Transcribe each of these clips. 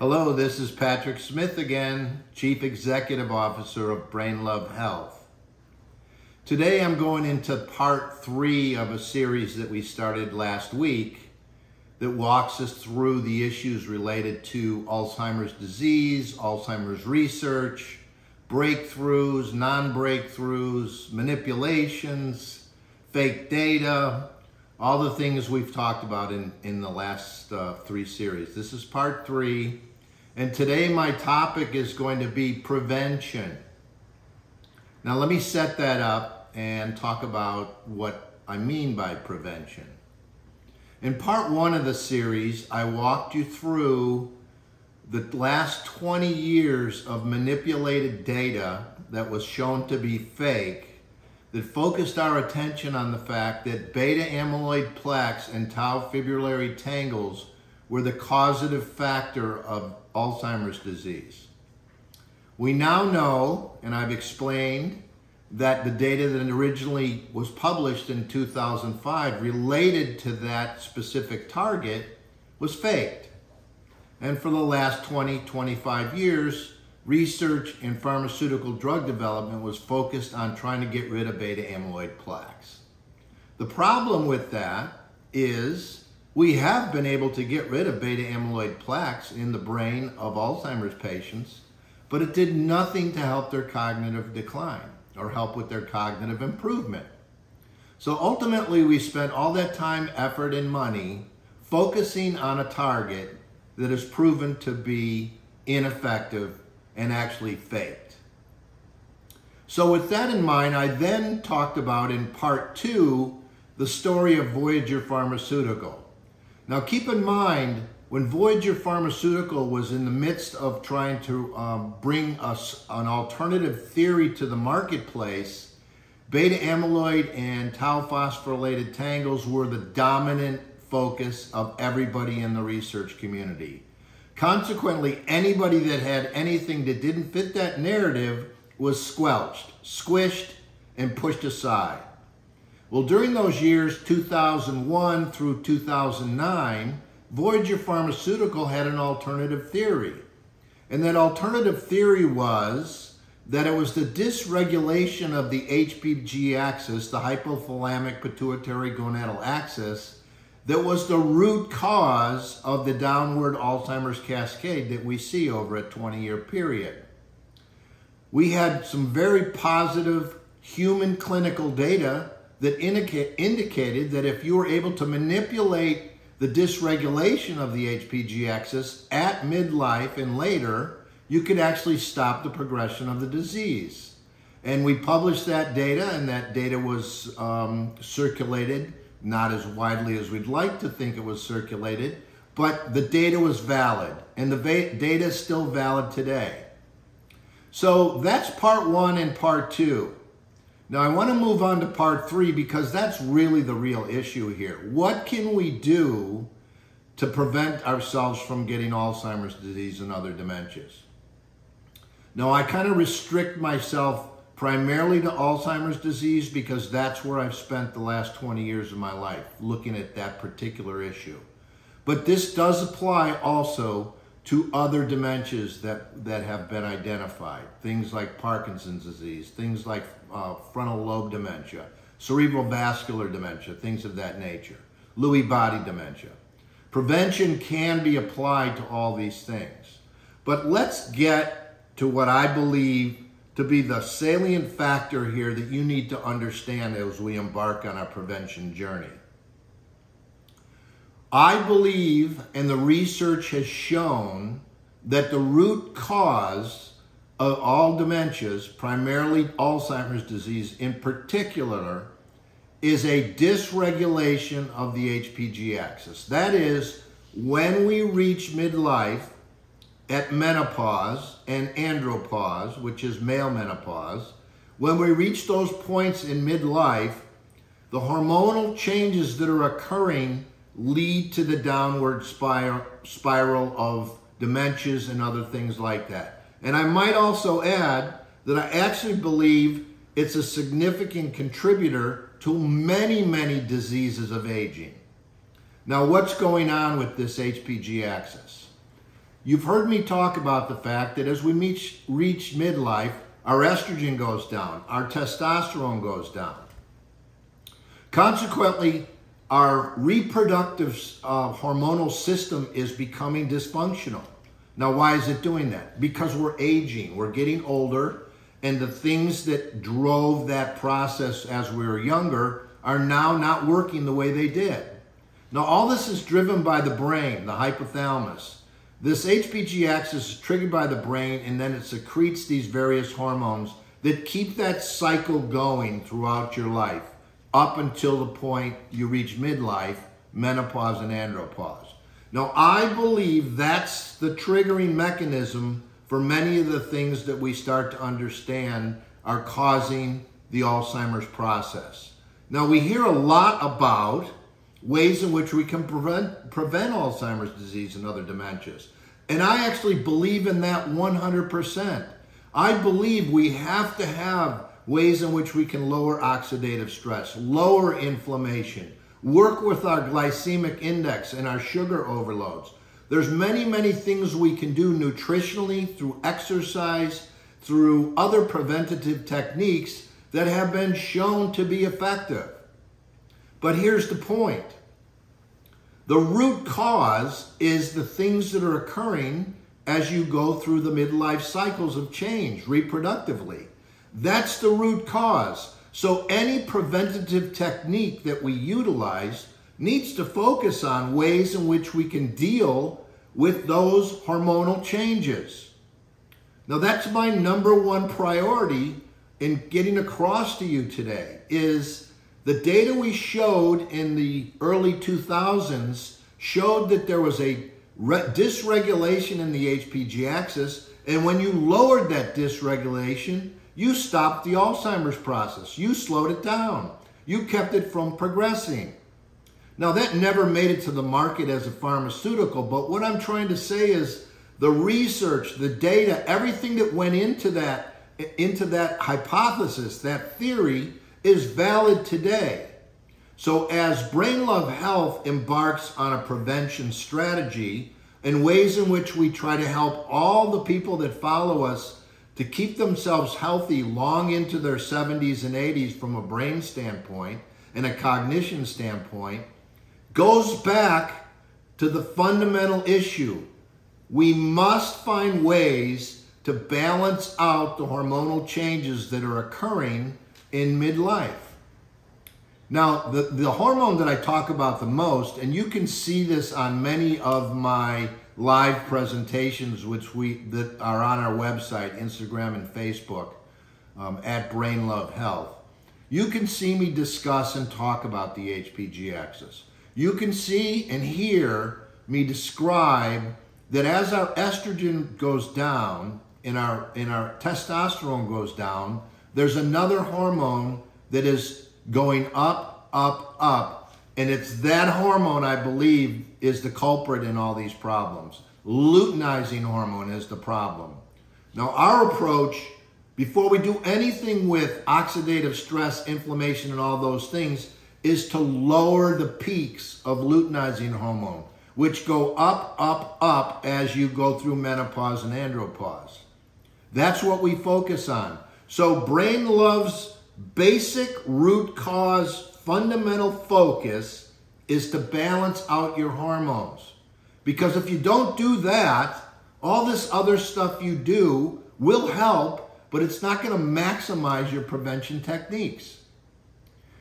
Hello, this is Patrick Smith again, Chief Executive Officer of Brain Love Health. Today I'm going into part three of a series that we started last week that walks us through the issues related to Alzheimer's disease, Alzheimer's research, breakthroughs, non-breakthroughs, manipulations, fake data, all the things we've talked about in, in the last uh, three series. This is part three, and today my topic is going to be prevention. Now let me set that up and talk about what I mean by prevention. In part one of the series, I walked you through the last 20 years of manipulated data that was shown to be fake that focused our attention on the fact that beta amyloid plaques and tau fibrillary tangles were the causative factor of Alzheimer's disease. We now know, and I've explained, that the data that originally was published in 2005 related to that specific target was faked. And for the last 20, 25 years, research in pharmaceutical drug development was focused on trying to get rid of beta amyloid plaques. The problem with that is we have been able to get rid of beta amyloid plaques in the brain of Alzheimer's patients, but it did nothing to help their cognitive decline or help with their cognitive improvement. So ultimately, we spent all that time, effort, and money focusing on a target that is proven to be ineffective and actually faked. So, with that in mind, I then talked about in part two the story of Voyager Pharmaceutical. Now, keep in mind, when Voyager Pharmaceutical was in the midst of trying to um, bring us an alternative theory to the marketplace, beta amyloid and tau phosphorylated tangles were the dominant focus of everybody in the research community. Consequently, anybody that had anything that didn't fit that narrative was squelched, squished, and pushed aside. Well, during those years, 2001 through 2009, Voyager Pharmaceutical had an alternative theory. And that alternative theory was that it was the dysregulation of the HPG axis, the hypothalamic pituitary gonadal axis, that was the root cause of the downward Alzheimer's cascade that we see over a 20 year period. We had some very positive human clinical data that indica- indicated that if you were able to manipulate the dysregulation of the HPG axis at midlife and later, you could actually stop the progression of the disease. And we published that data, and that data was um, circulated not as widely as we'd like to think it was circulated, but the data was valid, and the data is still valid today. So that's part one and part two. Now I want to move on to part three because that's really the real issue here. What can we do to prevent ourselves from getting Alzheimer's disease and other dementias? Now I kind of restrict myself primarily to Alzheimer's disease because that's where I've spent the last 20 years of my life looking at that particular issue. But this does apply also to other dementias that, that have been identified. Things like Parkinson's disease, things like uh, frontal lobe dementia, cerebral vascular dementia, things of that nature, Lewy body dementia. Prevention can be applied to all these things. But let's get to what I believe to be the salient factor here that you need to understand as we embark on our prevention journey. I believe, and the research has shown, that the root cause of all dementias, primarily Alzheimer's disease in particular, is a dysregulation of the HPG axis. That is, when we reach midlife, at menopause and andropause, which is male menopause, when we reach those points in midlife, the hormonal changes that are occurring lead to the downward spiral, of dementias and other things like that. And I might also add that I actually believe it's a significant contributor to many, many diseases of aging. Now, what's going on with this HPG axis? You've heard me talk about the fact that as we reach, midlife, our estrogen goes down, our testosterone goes down. Consequently, our reproductive uh, hormonal system is becoming dysfunctional. Now, why is it doing that? Because we're aging, we're getting older, and the things that drove that process as we were younger are now not working the way they did. Now, all this is driven by the brain, the hypothalamus. This HPG axis is triggered by the brain, and then it secretes these various hormones that keep that cycle going throughout your life up until the point you reach midlife, menopause, and andropause. Now, I believe that's the triggering mechanism for many of the things that we start to understand are causing the Alzheimer's process. Now, we hear a lot about ways in which we can prevent, prevent Alzheimer's disease and other dementias. And I actually believe in that 100%. I believe we have to have ways in which we can lower oxidative stress, lower inflammation, work with our glycemic index and our sugar overloads. There's many, many things we can do nutritionally through exercise, through other preventative techniques that have been shown to be effective. But here's the point. The root cause is the things that are occurring as you go through the midlife cycles of change reproductively. That's the root cause. So any preventative technique that we utilize needs to focus on ways in which we can deal with those hormonal changes. Now that's my number one priority in getting across to you today is the data we showed in the early 2000s showed that there was a dysregulation in the HPG axis and when you lowered that dysregulation, you stopped the Alzheimer's process. You slowed it down. You kept it from progressing. Now, that never made it to the market as a pharmaceutical, but what I'm trying to say is the research, the data, everything that went into that into that hypothesis, that theory is valid today. So as Brain Love Health embarks on a prevention strategy and ways in which we try to help all the people that follow us to keep themselves healthy long into their 70s and 80s from a brain standpoint and a cognition standpoint goes back to the fundamental issue. We must find ways to balance out the hormonal changes that are occurring in midlife. Now, the, the hormone that I talk about the most, and you can see this on many of my live presentations, which we that are on our website, Instagram, and Facebook um, at Brain Love Health. You can see me discuss and talk about the HPG axis. You can see and hear me describe that as our estrogen goes down and our, and our testosterone goes down, there's another hormone that is going up, up, up, and it's that hormone, I believe, is the culprit in all these problems. Luteinizing hormone is the problem. Now, our approach, before we do anything with oxidative stress, inflammation, and all those things, is to lower the peaks of luteinizing hormone, which go up, up, up as you go through menopause and andropause. That's what we focus on. So, Brain Love's basic root cause fundamental focus is to balance out your hormones. Because if you don't do that, all this other stuff you do will help, but it's not going to maximize your prevention techniques.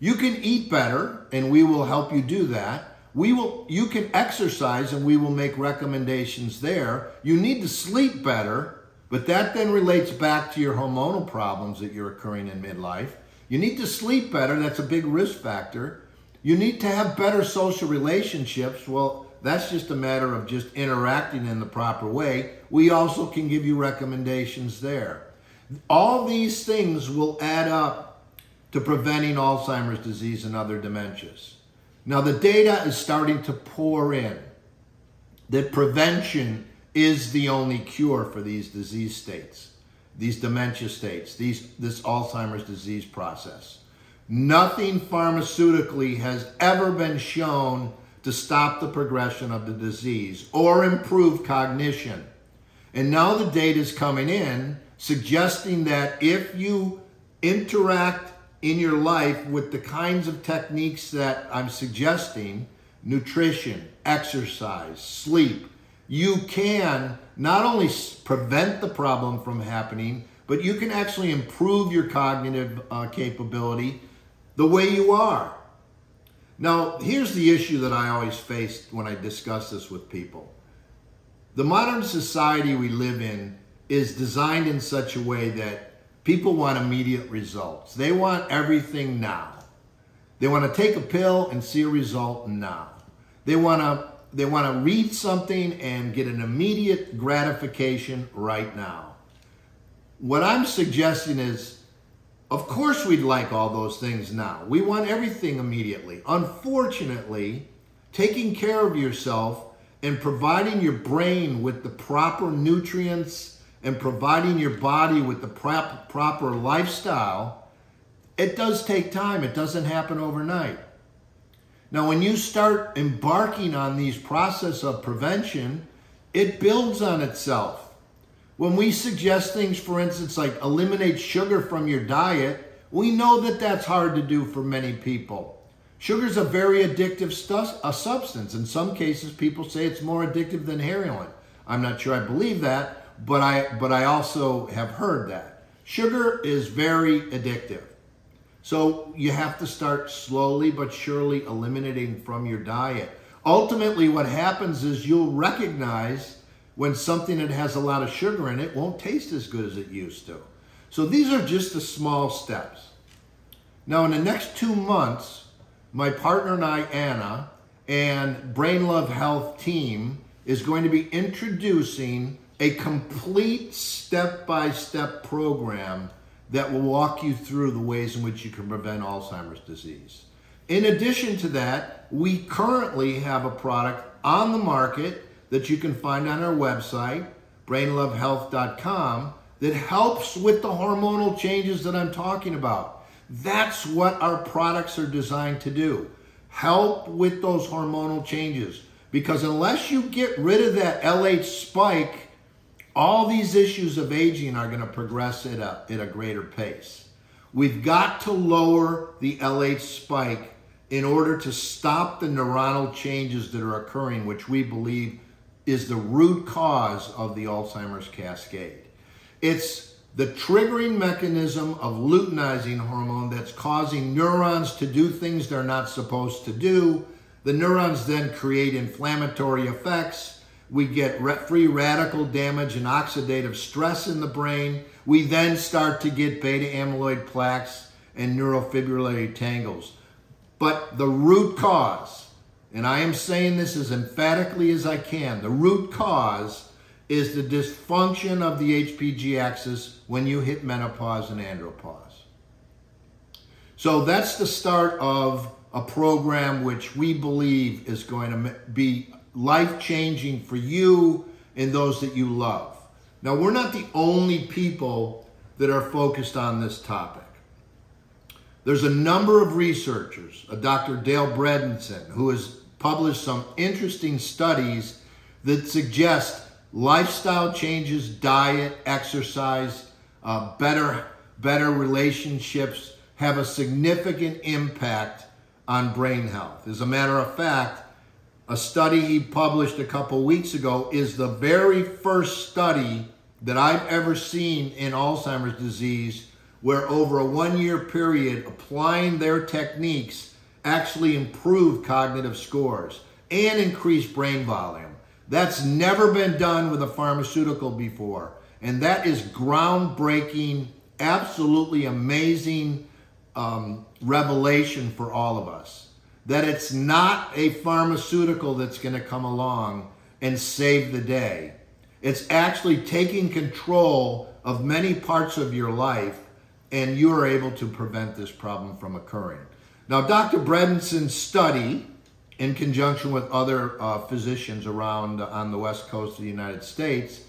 You can eat better, and we will help you do that. We will, you can exercise, and we will make recommendations there. You need to sleep better, but that then relates back to your hormonal problems that you're occurring in midlife. You need to sleep better. That's a big risk factor. You need to have better social relationships. Well, that's just a matter of just interacting in the proper way. We also can give you recommendations there. All these things will add up to preventing Alzheimer's disease and other dementias. Now, the data is starting to pour in that prevention is the only cure for these disease states these dementia states, these, this Alzheimer's disease process. Nothing pharmaceutically has ever been shown to stop the progression of the disease or improve cognition. And now the data is coming in suggesting that if you interact in your life with the kinds of techniques that I'm suggesting nutrition, exercise, sleep you can not only prevent the problem from happening, but you can actually improve your cognitive uh, capability the way you are. Now, here's the issue that I always face when I discuss this with people. The modern society we live in is designed in such a way that people want immediate results. They want everything now. They want to take a pill and see a result now. They want to they want to read something and get an immediate gratification right now. What I'm suggesting is, of course, we'd like all those things now. We want everything immediately. Unfortunately, taking care of yourself and providing your brain with the proper nutrients and providing your body with the prop, proper lifestyle, it does take time. It doesn't happen overnight. Now, when you start embarking on these process of prevention, it builds on itself. When we suggest things, for instance, like eliminate sugar from your diet, we know that that's hard to do for many people. Sugar is a very addictive stuff a substance. In some cases, people say it's more addictive than heroin. I'm not sure I believe that, but I, but I also have heard that. Sugar is very addictive. So you have to start slowly but surely eliminating from your diet. Ultimately, what happens is you'll recognize when something that has a lot of sugar in it won't taste as good as it used to. So these are just the small steps. Now, in the next two months, my partner and I, Ana, and Brain Love Health team is going to be introducing a complete step by step program that will walk you through the ways in which you can prevent Alzheimer's disease. In addition to that, we currently have a product on the market that you can find on our website, brainlovehealth.com, that helps with the hormonal changes that I'm talking about. That's what our products are designed to do. Help with those hormonal changes. Because unless you get rid of that LH spike, all these issues of aging are going to progress at a, at a greater pace. We've got to lower the LH spike in order to stop the neuronal changes that are occurring, which we believe is the root cause of the Alzheimer's cascade. It's the triggering mechanism of luteinizing hormone that's causing neurons to do things they're not supposed to do. The neurons then create inflammatory effects we get free radical damage and oxidative stress in the brain. We then start to get beta amyloid plaques and neurofibrillary tangles. But the root cause, and I am saying this as emphatically as I can, the root cause is the dysfunction of the HPG axis when you hit menopause and andropause. So that's the start of a program which we believe is going to be life changing for you and those that you love. Now, we're not the only people that are focused on this topic. There's a number of researchers, a Dr. Dale Bredesen, who has published some interesting studies that suggest lifestyle changes, diet, exercise, uh, better, better relationships have a significant impact on brain health. As a matter of fact, a study he published a couple weeks ago is the very first study that I've ever seen in Alzheimer's disease where over a one year period applying their techniques actually improved cognitive scores and increased brain volume. That's never been done with a pharmaceutical before. And that is groundbreaking, absolutely amazing um, revelation for all of us that it's not a pharmaceutical that's going to come along and save the day. It's actually taking control of many parts of your life, and you are able to prevent this problem from occurring. Now, Dr. Bredesen's study, in conjunction with other uh, physicians around uh, on the west coast of the United States,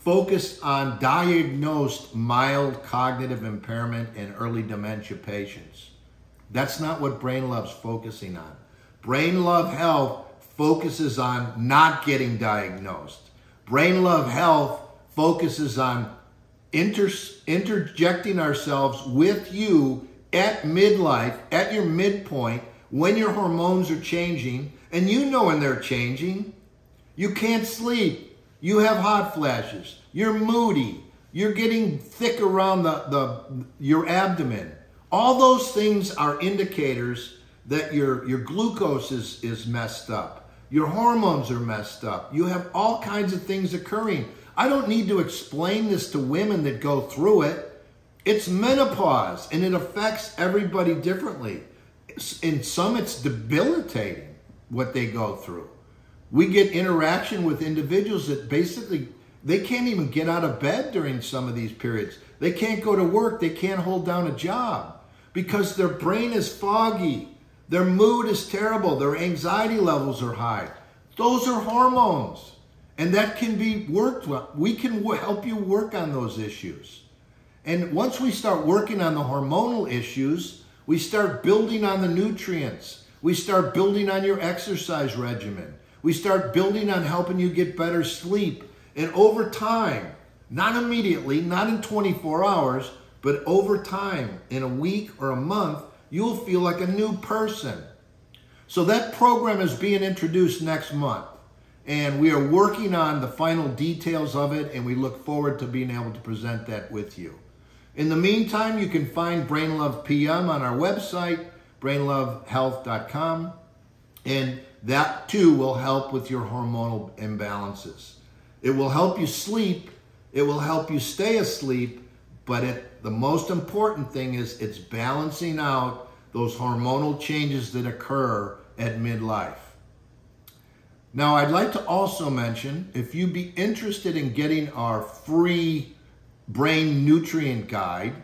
focused on diagnosed mild cognitive impairment in early dementia patients. That's not what Brain Love's focusing on. Brain Love Health focuses on not getting diagnosed. Brain Love Health focuses on inter- interjecting ourselves with you at midlife, at your midpoint, when your hormones are changing, and you know when they're changing. You can't sleep. You have hot flashes. You're moody. You're getting thick around the, the your abdomen. All those things are indicators that your, your glucose is, is messed up. Your hormones are messed up. You have all kinds of things occurring. I don't need to explain this to women that go through it. It's menopause and it affects everybody differently. In some, it's debilitating what they go through. We get interaction with individuals that basically they can't even get out of bed during some of these periods. They can't go to work. They can't hold down a job because their brain is foggy. Their mood is terrible. Their anxiety levels are high. Those are hormones. And that can be worked. We can help you work on those issues. And once we start working on the hormonal issues, we start building on the nutrients. We start building on your exercise regimen. We start building on helping you get better sleep. And over time, not immediately, not in 24 hours, but over time, in a week or a month, you'll feel like a new person. So that program is being introduced next month. And we are working on the final details of it, and we look forward to being able to present that with you. In the meantime, you can find Brain Love PM on our website, brainlovehealth.com, and that too will help with your hormonal imbalances. It will help you sleep, it will help you stay asleep, but it, the most important thing is it's balancing out those hormonal changes that occur at midlife. Now, I'd like to also mention if you'd be interested in getting our free brain nutrient guide,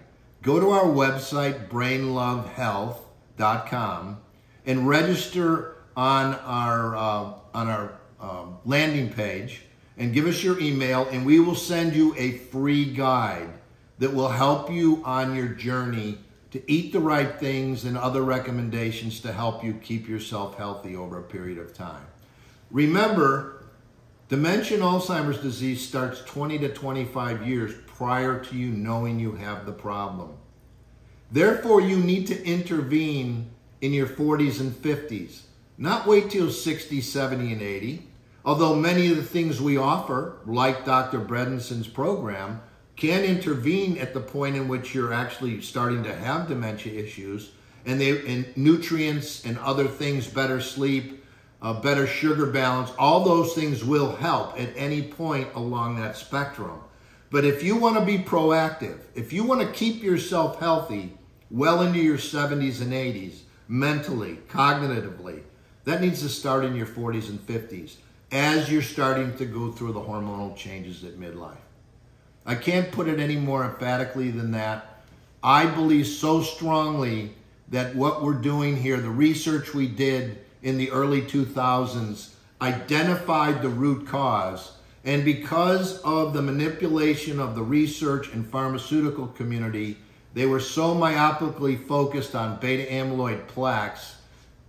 go to our website, brainlovehealth.com, and register on our, uh, on our uh, landing page and give us your email, and we will send you a free guide that will help you on your journey to eat the right things and other recommendations to help you keep yourself healthy over a period of time. Remember, dementia and Alzheimer's disease starts 20 to 25 years prior to you knowing you have the problem. Therefore, you need to intervene in your 40s and 50s. Not wait till 60, 70, and 80. Although many of the things we offer, like Dr. Bredenson's program, can intervene at the point in which you're actually starting to have dementia issues, and they and nutrients and other things, better sleep, a better sugar balance, all those things will help at any point along that spectrum. But if you want to be proactive, if you want to keep yourself healthy well into your 70s and 80s, mentally, cognitively, that needs to start in your 40s and 50s as you're starting to go through the hormonal changes at midlife. I can't put it any more emphatically than that. I believe so strongly that what we're doing here, the research we did in the early 2000s, identified the root cause. And because of the manipulation of the research and pharmaceutical community, they were so myopically focused on beta amyloid plaques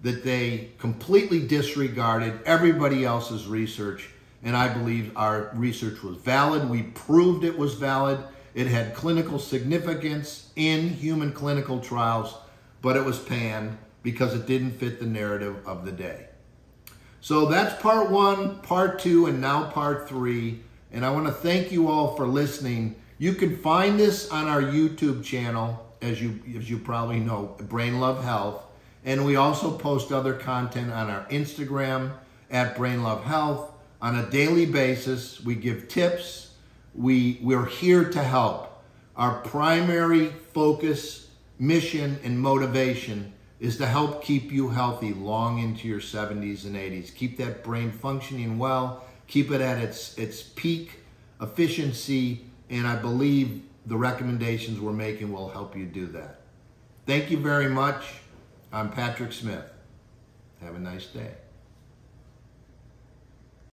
that they completely disregarded everybody else's research. And I believe our research was valid. We proved it was valid. It had clinical significance in human clinical trials, but it was panned because it didn't fit the narrative of the day. So that's part one, part two, and now part three. And I want to thank you all for listening. You can find this on our YouTube channel, as you as you probably know, Brain Love Health. And we also post other content on our Instagram at Brain Love Health. On a daily basis, we give tips. We, we're here to help. Our primary focus, mission, and motivation is to help keep you healthy long into your 70s and 80s. Keep that brain functioning well, keep it at its, its peak efficiency, and I believe the recommendations we're making will help you do that. Thank you very much. I'm Patrick Smith. Have a nice day.